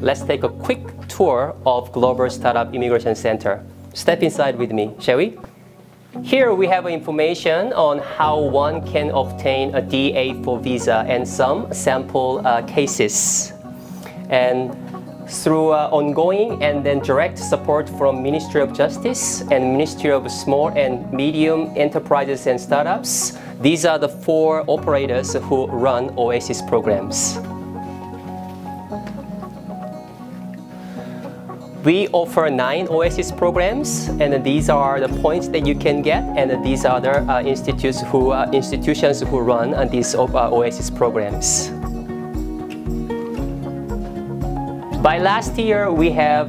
Let's take a quick tour of Global Startup Immigration Center. Step inside with me, shall we? Here we have information on how one can obtain a D-8-4 visa and some sample uh, cases. And through uh, ongoing and then direct support from Ministry of Justice and Ministry of Small and Medium Enterprises and Startups, these are the four operators who run OASIS programs. We offer nine OASIS programs, and these are the points that you can get, and these are the uh, institutes who, uh, institutions who run uh, these uh, OASIS programs. By last year, we have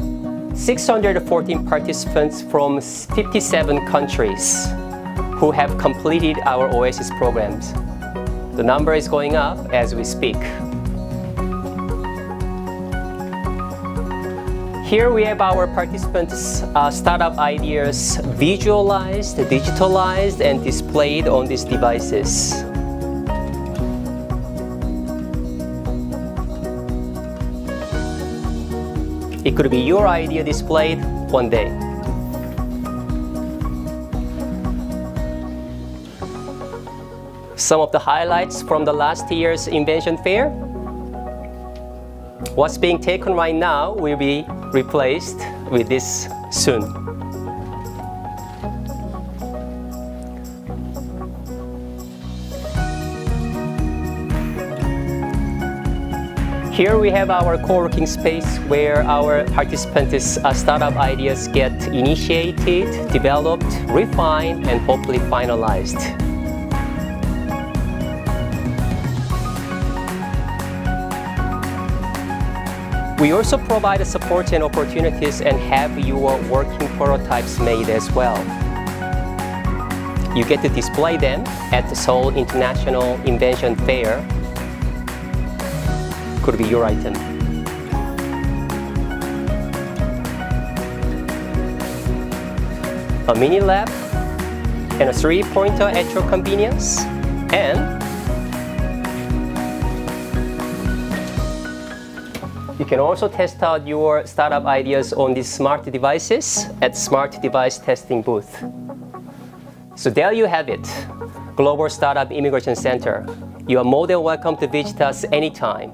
614 participants from 57 countries who have completed our OASIS programs. The number is going up as we speak. Here we have our participants' uh, startup ideas visualized, digitalized, and displayed on these devices. It could be your idea displayed one day. Some of the highlights from the last year's invention fair. What's being taken right now will be replaced with this soon. Here we have our co-working space where our participants' uh, startup ideas get initiated, developed, refined, and hopefully finalized. We also provide support and opportunities and have your working prototypes made as well. You get to display them at the Seoul International Invention Fair. Could be your item. A mini lab and a 3D printer at your convenience and You can also test out your startup ideas on these smart devices at Smart Device Testing Booth. So there you have it, Global Startup Immigration Center. You are more than welcome to visit us anytime.